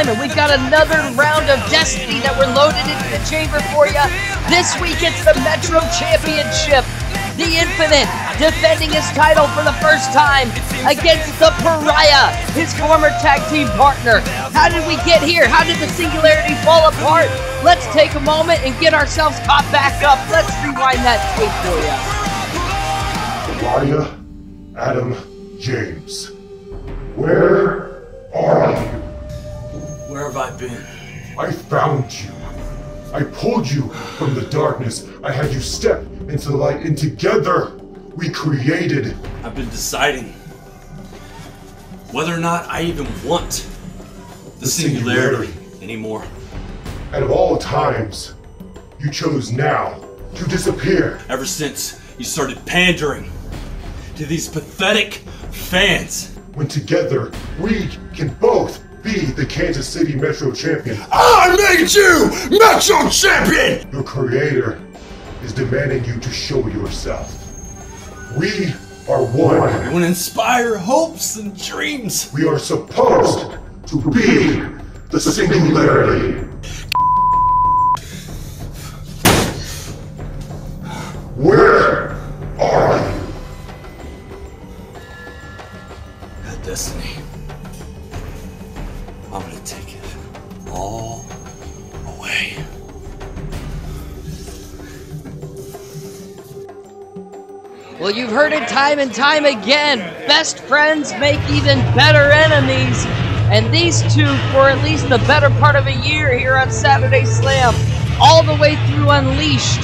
and we've got another round of Destiny that we're loaded into the chamber for you. This week, it's the Metro Championship. The Infinite defending his title for the first time against the Pariah, his former tag team partner. How did we get here? How did the Singularity fall apart? Let's take a moment and get ourselves caught back up. Let's rewind that tape for you. Pariah, Adam, James. Where are you? Where have I been? I found you. I pulled you from the darkness. I had you step into the light, and together we created. I've been deciding whether or not I even want the, The singularity, singularity. anymore. Out of all times, you chose now to disappear. Ever since you started pandering to these pathetic fans. When together we can both be the Kansas City Metro Champion. I made you Metro Champion! Your creator is demanding you to show yourself. We are one. You want to inspire hopes and dreams. We are supposed to be the singularity. Where Time and time again. Best friends make even better enemies. And these two, for at least the better part of a year here on Saturday Slam, all the way through Unleashed,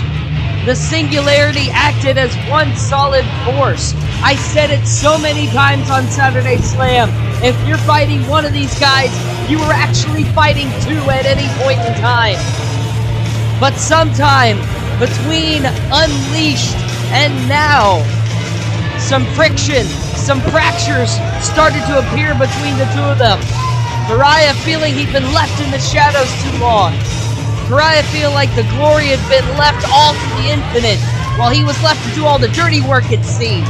the Singularity acted as one solid force. I said it so many times on Saturday Slam. If you're fighting one of these guys, you are actually fighting two at any point in time. But sometime between Unleashed and now, some friction, some fractures started to appear between the two of them. Pariah feeling he'd been left in the shadows too long. Pariah feeling like the glory had been left all to the infinite, while he was left to do all the dirty work it seemed.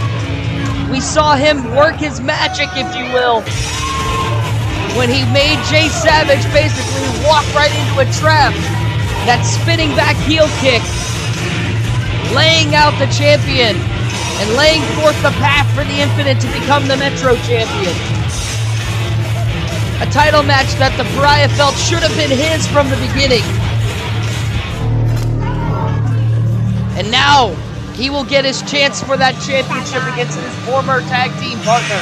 We saw him work his magic, if you will, when he made Jay Savage basically walk right into a trap. That spinning back heel kick, laying out the champion and laying forth the path for the Infinite to become the Metro champion. A title match that the Pariah felt should have been his from the beginning. And now he will get his chance for that championship against his former tag team partner.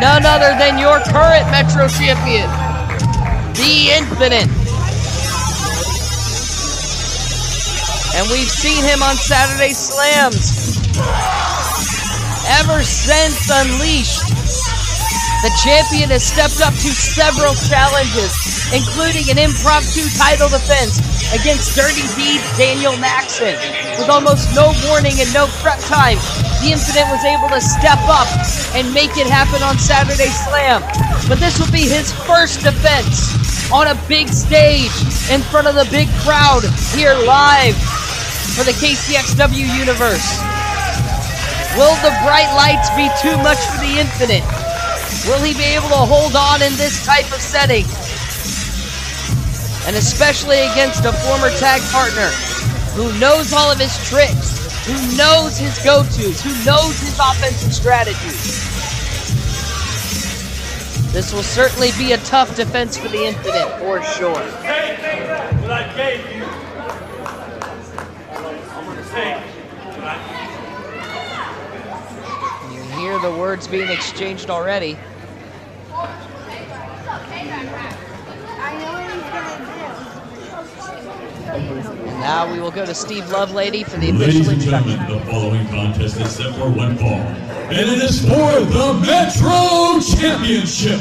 None other than your current Metro champion, The Infinite. And we've seen him on Saturday Slams. Ever since Unleashed, the champion has stepped up to several challenges, including an impromptu title defense against Dirty Deed Daniel Maxon. With almost no warning and no prep time, the Infinite was able to step up and make it happen on Saturday Slam. But this will be his first defense on a big stage in front of the big crowd here live for the KCXW universe. Will the bright lights be too much for the Infinite? Will he be able to hold on in this type of setting? And especially against a former tag partner who knows all of his tricks, who knows his go-tos, who knows his offensive strategies. This will certainly be a tough defense for the Infinite, for sure. Take what I gave you. I'm gonna take what I You hear the words being exchanged already. And now we will go to Steve Lovelady for the Ladies official and introduction. gentlemen, the following contest is set for one fall, and it is for the Metro Championship.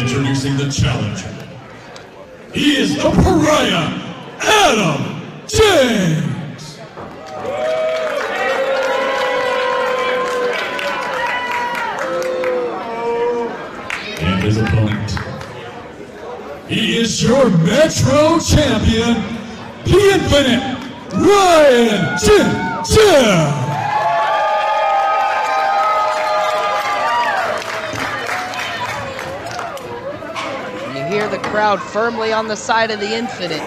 Introducing the challenger. He is the pariah, Adam James. And his opponent. He is your Metro Champion, the Infinite, Ryan Jin crowd firmly on the side of the Infinite.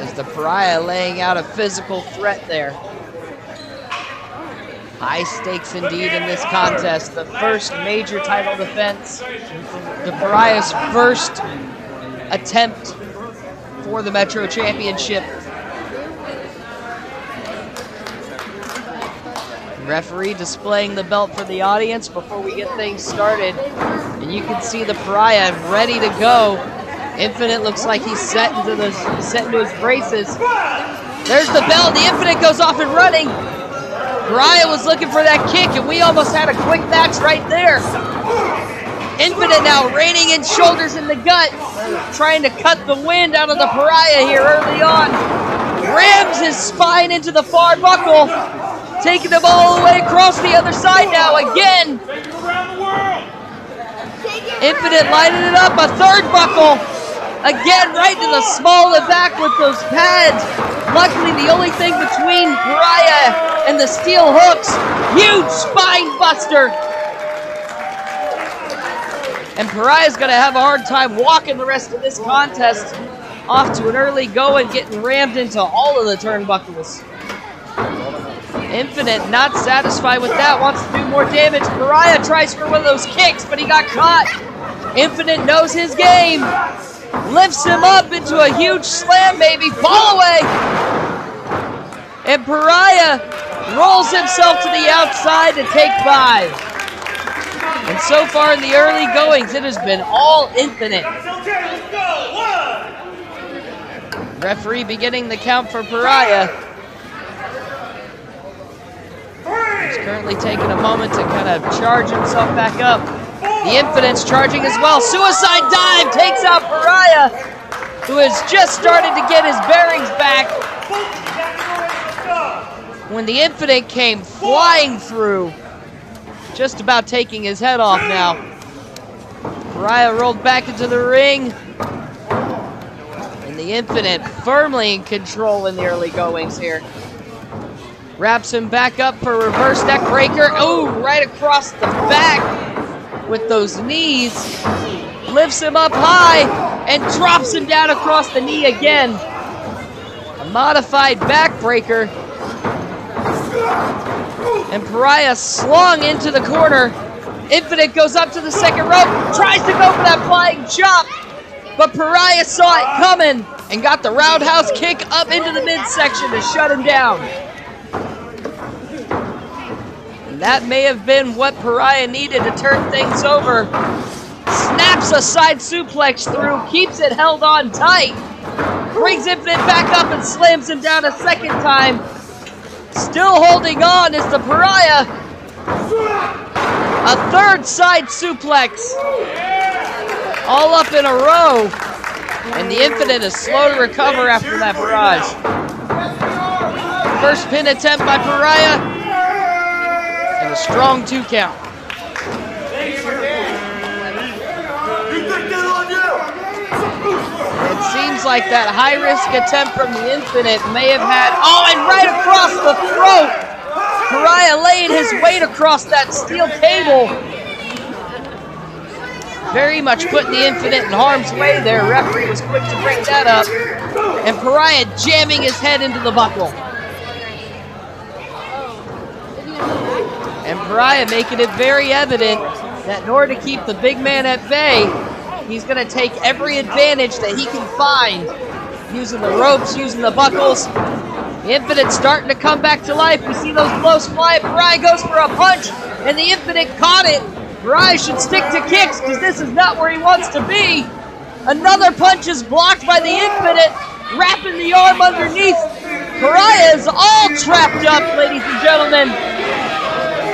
As the Pariah laying out a physical threat there. High stakes indeed in this contest. The first major title defense. The Pariah's first attempt for the Metro Championship. Referee displaying the belt for the audience before we get things started. And you can see the Pariah ready to go. Infinite looks like he's set into the set into his braces. There's the bell. The Infinite goes off and running. Pariah was looking for that kick, and we almost had a quick match right there. Infinite now raining in shoulders in the gut, trying to cut the wind out of the Pariah here early on. Rams his spine into the far buckle, taking him all the way across the other side now again. Infinite lining it up, a third buckle. Again, right to the small of the back with those pads. Luckily, the only thing between Pariah and the steel hooks, huge spine buster. And Pariah's going to have a hard time walking the rest of this contest off to an early go and getting rammed into all of the turnbuckles. Infinite not satisfied with that, wants to do more damage. Pariah tries for one of those kicks, but he got caught. Infinite knows his game. Lifts him up into a huge slam, maybe. Fall away. And Pariah rolls himself to the outside to take five. And so far in the early goings, it has been all infinite. Referee beginning the count for Pariah. He's currently taking a moment to kind of charge himself back up. The Infinite's charging as well. Suicide dive takes out Pariah, who has just started to get his bearings back when the Infinite came flying through, just about taking his head off now. Pariah rolled back into the ring. And the Infinite firmly in control in the early goings here. Wraps him back up for reverse neck breaker. Oh, right across the back with those knees. Lifts him up high and drops him down across the knee again. A modified backbreaker. And Pariah slung into the corner. Infinite goes up to the second rope, tries to go for that flying chop, but Pariah saw it coming and got the roundhouse kick up into the midsection to shut him down. That may have been what Pariah needed to turn things over. Snaps a side suplex through, keeps it held on tight, brings Infinite back up and slams him down a second time. Still holding on is the Pariah. A third side suplex. All up in a row. And the Infinite is slow to recover after that barrage. First pin attempt by Pariah. A strong two count. It seems like that high risk attempt from the Infinite may have had. Oh, and right across the throat! Pariah laying his weight across that steel cable. Very much putting the Infinite in harm's way there. Referee was quick to bring that up. And Pariah jamming his head into the buckle. Pariah making it very evident that in order to keep the big man at bay, he's going to take every advantage that he can find. Using the ropes, using the buckles. The Infinite starting to come back to life. We see those blows fly. Pariah goes for a punch, and the Infinite caught it. Pariah should stick to kicks because this is not where he wants to be. Another punch is blocked by the Infinite, wrapping the arm underneath. Pariah is all trapped up, ladies and gentlemen.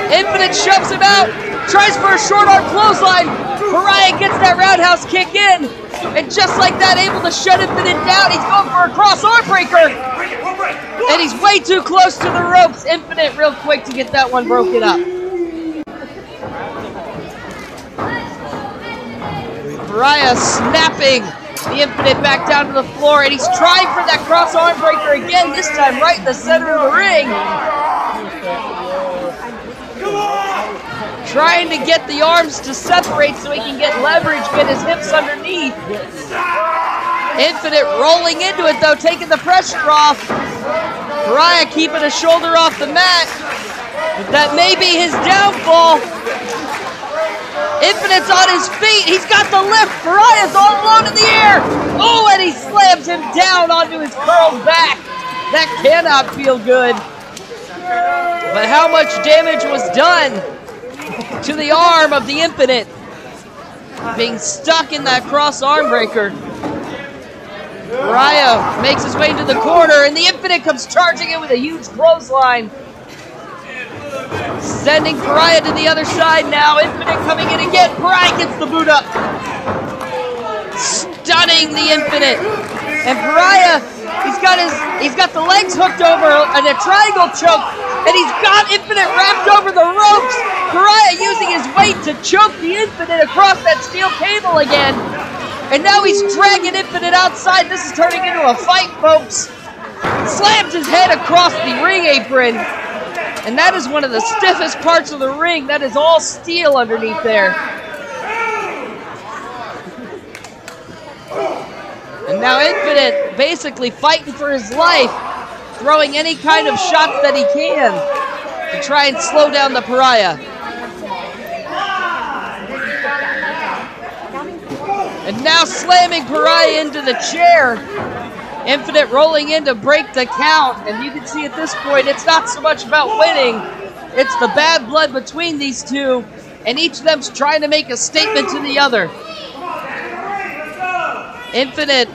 Infinite shoves him out, tries for a short arm clothesline. Pariah gets that roundhouse kick in, and just like that, able to shut Infinite down. He's going for a cross arm breaker, and he's way too close to the ropes. Infinite, real quick to get that one broken up. Pariah snapping The Infinite back down to the floor, and he's trying for that cross arm breaker again, this time right in the center of the ring. Trying to get the arms to separate so he can get leverage, get his hips underneath. Infinite rolling into it though, taking the pressure off. Pariah keeping a shoulder off the mat. But that may be his downfall. Infinite's on his feet. He's got the lift. Pariah's all alone in the air. Oh, and he slams him down onto his curled back. That cannot feel good. But how much damage was done to the arm of the Infinite? Being stuck in that cross arm breaker. Pariah makes his way into the corner, and the Infinite comes charging in with a huge clothesline. Sending Pariah to the other side now. Infinite coming in again. Pariah gets the boot up. Stunning the Infinite. And Pariah, he's got his he's got the legs hooked over and a triangle choke, and he's got Infinite wrapped over the ropes. Pariah using his weight to choke the Infinite across that steel cable again. And now he's dragging Infinite outside. This is turning into a fight, folks. Slams his head across the ring apron. And that is one of the stiffest parts of the ring. That is all steel underneath there. And now Infinite basically fighting for his life, throwing any kind of shots that he can to try and slow down the pariah. And now slamming Pariah into the chair. Infinite rolling in to break the count. And you can see at this point, it's not so much about winning, it's the bad blood between these two. And each of them's trying to make a statement to the other. Infinite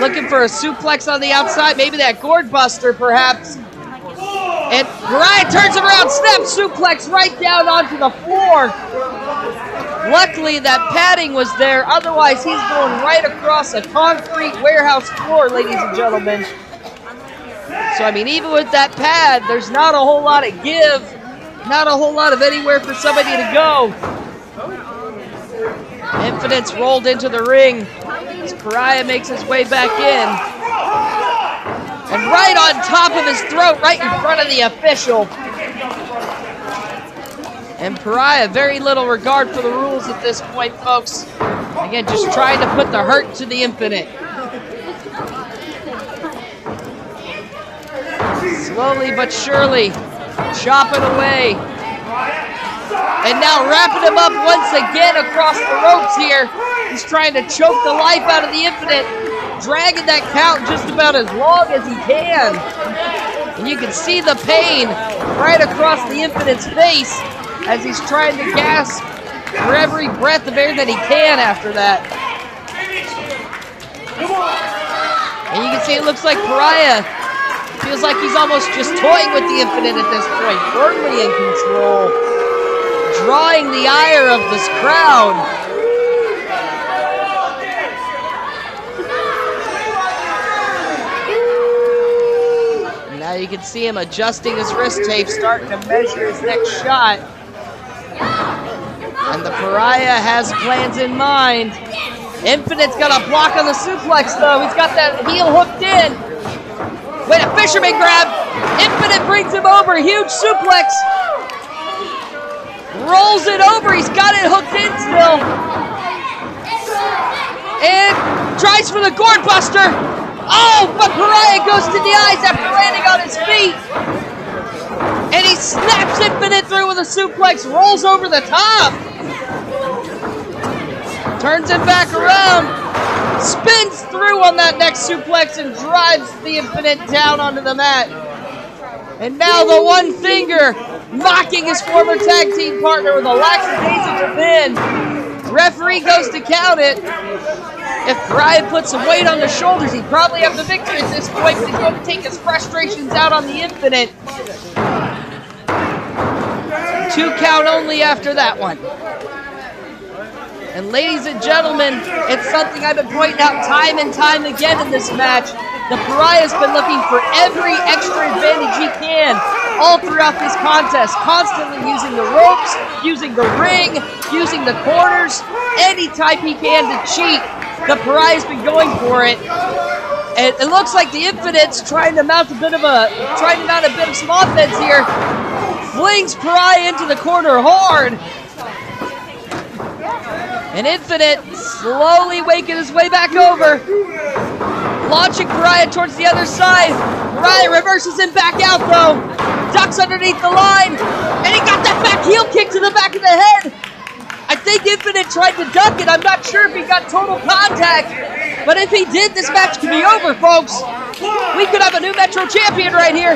looking for a suplex on the outside, maybe that gourd buster perhaps. And Pariah turns around, snap suplex right down onto the floor. Luckily, that padding was there. Otherwise, he's going right across a concrete warehouse floor, ladies and gentlemen. So, I mean, even with that pad, there's not a whole lot of give. Not a whole lot of anywhere for somebody to go. Infinite's rolled into the ring as Pariah makes his way back in. And right on top of his throat, right in front of the official. And Pariah, very little regard for the rules at this point, folks. Again, just trying to put the hurt to the infinite. Slowly but surely, chopping away. And now wrapping him up once again across the ropes here. He's trying to choke the life out of the infinite, dragging that count just about as long as he can. And you can see the pain right across the infinite's face as he's trying to gasp for every breath of air that he can after that. And you can see it looks like Pariah feels like he's almost just toying with the infinite at this point, firmly in control, drawing the ire of this crowd. Now you can see him adjusting his wrist tape, starting to measure his next shot. And the Pariah has plans in mind. Infinite's got a block on the suplex, though. He's got that heel hooked in. Wait, a fisherman grab. Infinite brings him over. Huge suplex. Rolls it over. He's got it hooked in still. And tries for the gourd buster. Oh, but Pariah goes to the eyes after landing on his feet. And he snaps Infinite through with a suplex, rolls over the top. Turns him back around, spins through on that next suplex and drives the Infinite down onto the mat. And now the one finger knocking his former tag team partner with a lackadaisical pin. Referee goes to count it. If Pariah put some weight on the shoulders, he'd probably have the victory at this point, but he's going to take his frustrations out on the Infinite. Two count only after that one. And ladies and gentlemen, it's something I've been pointing out time and time again in this match. The Pariah's been looking for every extra advantage he can all throughout this contest, constantly using the ropes, using the ring, using the corners, any type he can to cheat. The Pariah's been going for it. And it looks like the Infinite's trying to mount a bit of a trying to mount a bit of some offense here. Flings Pariah into the corner hard. And Infinite slowly waking his way back over. Launching Pariah towards the other side. Pariah reverses him back out though. Ducks underneath the line. And he got that back heel kick to the back of the head. I think Infinite tried to duck it. I'm not sure if he got total contact. But if he did, this match could be over, folks. We could have a new Metro champion right here.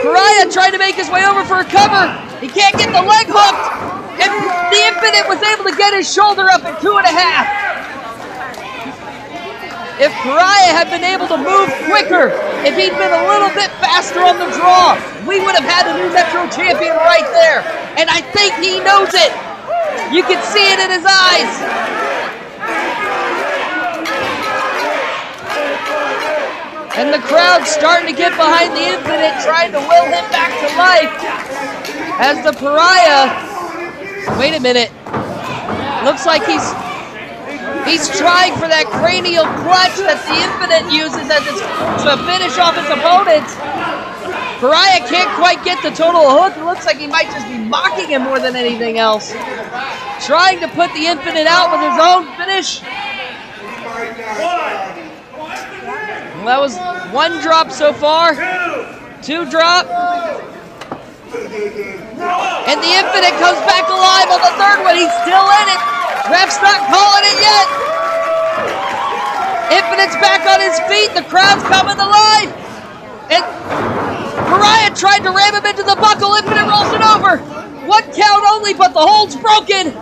Pariah trying to make his way over for a cover. He can't get the leg hooked. And the Infinite was able to get his shoulder up at two and a half. If Pariah had been able to move quicker, if he'd been a little bit faster on the draw, we would have had a new Metro champion right there. And I think he knows it. You can see it in his eyes. And the crowd's starting to get behind the Infinite, trying to will him back to life. As the Pariah, wait a minute, looks like he's he's trying for that cranial clutch that the Infinite uses as his, to finish off his opponent. Pariah can't quite get the total hook. It looks like he might just be mocking him more than anything else. Trying to put the Infinite out with his own finish. That was one drop so far. Two drop. And the Infinite comes back alive on the third one. He's still in it. Ref's not calling it yet. Infinite's back on his feet. The crowd's coming to life. And Pariah tried to ram him into the buckle. Infinite rolls it over. One count only, but the hold's broken.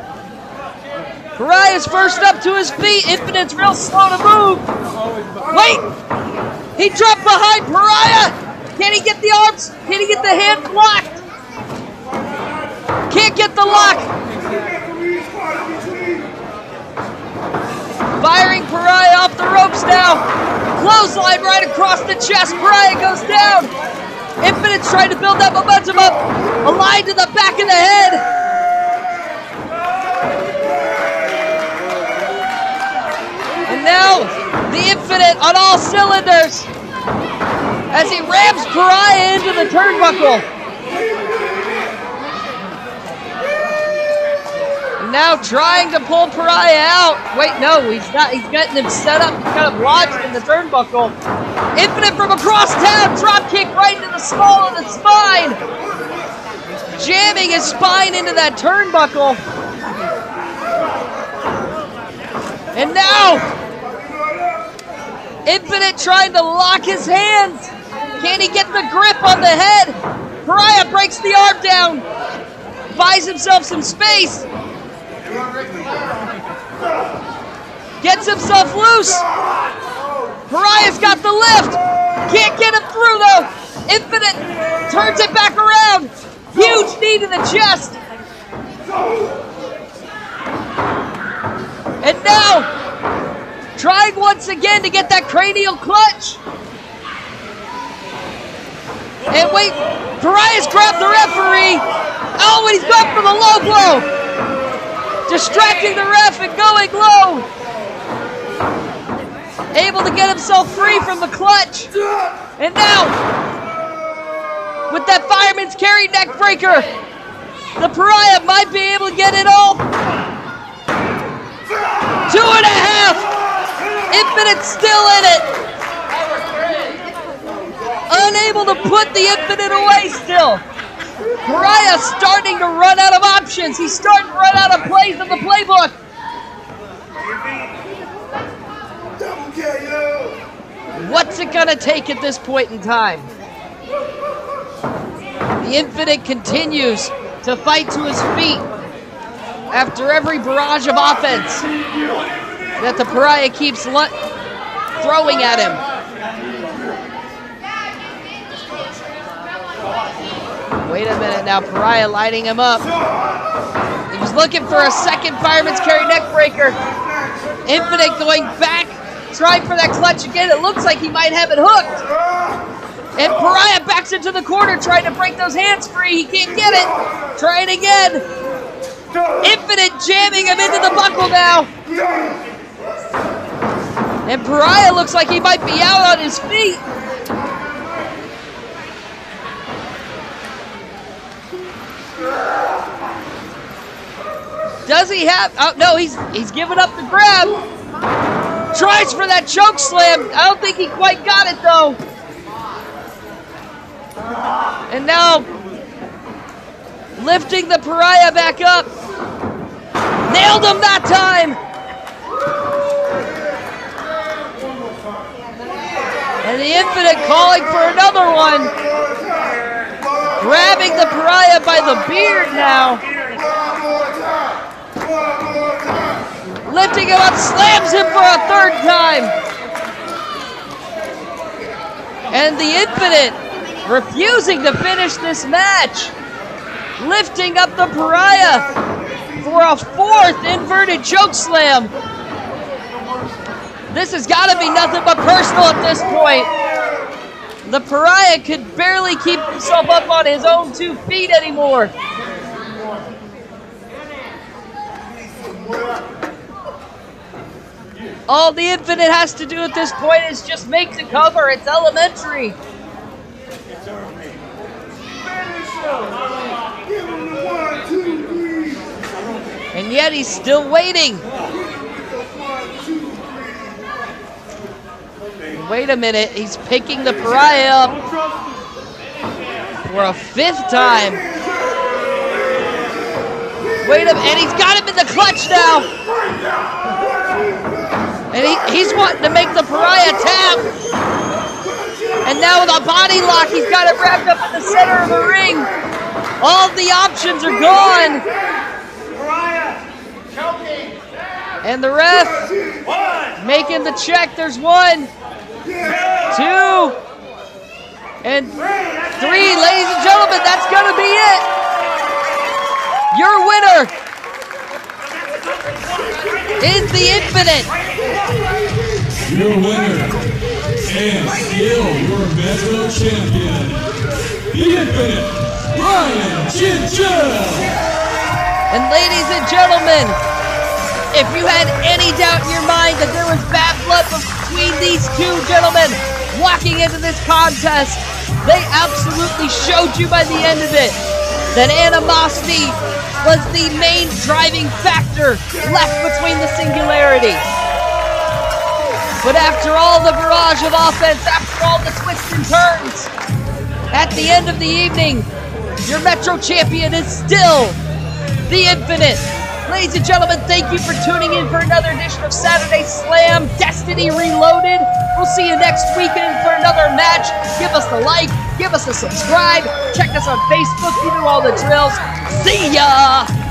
Pariah's first up to his feet. Infinite's real slow to move. Wait! He dropped behind Pariah! Can he get the arms? Can he get the hand locked? Can't get the lock. Firing Pariah off the ropes now. Clothesline right across the chest. Pariah goes down. Infinite's trying to build that momentum up. A line to the back of the head. And now the Infinite on all cylinders as he rams Pariah into the turnbuckle. Now trying to pull Pariah out. Wait, no, he's not. He's getting him set up, kind of lodged in the turnbuckle. Infinite from across town, drop kick right into the small of the spine. Jamming his spine into that turnbuckle. And now, Infinite trying to lock his hands. Can he get the grip on the head? Pariah breaks the arm down. Buys himself some space. Gets himself loose. Pariah's got the lift. Can't get him through though. Infinite turns it back around. Huge knee to the chest. And now, trying once again to get that cranial clutch. And wait, Pariah's grabbed the referee. Oh, and he's going for the low blow. Distracting the ref and going low. Able to get himself free from the clutch. And now, with that fireman's carry neck breaker, the Pariah might be able to get it all. Two and a half. Infinite still in it. Unable to put the Infinite away still. Pariah starting to run out of options. He's starting to run out of plays in the playbook. What's it gonna take at this point in time? The Infinite continues to fight to his feet after every barrage of offense that the Pariah keeps throwing at him. Wait a minute now, Pariah lighting him up. He was looking for a second fireman's carry neck breaker. Infinite going back, trying for that clutch again. It looks like he might have it hooked. And Pariah backs into the corner, trying to break those hands free. He can't get it. Trying again. Infinite jamming him into the buckle now. And Pariah looks like he might be out on his feet. Does he have? Oh no, he's he's giving up the grab. Tries for that choke slam. I don't think he quite got it though. And now lifting the pariah back up. Nailed him that time. And the Infinite calling for another one. Grabbing the pariah by the beard now. Lifting him up, slams him for a third time. And the Infinite refusing to finish this match. Lifting up the pariah for a fourth inverted choke slam. This has got to be nothing but personal at this point. The pariah could barely keep himself up on his own two feet anymore. All the Infinite has to do at this point is just make the cover. It's elementary. And yet he's still waiting. Wait a minute, he's picking the pariah up for a fifth time. Wait a minute, and he's got him in the clutch now. And he, he's wanting to make the pariah tap. And now with a body lock, he's got it wrapped up in the center of the ring. All the options are gone. And the ref making the check. There's one, two, and three. Ladies and gentlemen, that's going to be it. Your winner is the Infinite. Your winner and still your Metro champion, the Infinite Ryan Chinchilla. And ladies and gentlemen, if you had any doubt in your mind that there was bad blood between these two gentlemen walking into this contest, they absolutely showed you by the end of it that animosity was the main driving factor left between the singularity. But after all the barrage of offense, after all the twists and turns, at the end of the evening, your Metro champion is still the Infinite. Ladies and gentlemen, thank you for tuning in for another edition of Saturday Slam Destiny Reloaded. We'll see you next weekend for another match. Give us a like, give us a subscribe, check us on Facebook, you know all the drills. See ya!